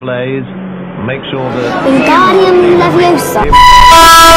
plays, make sure that... Wingardium Leviosa.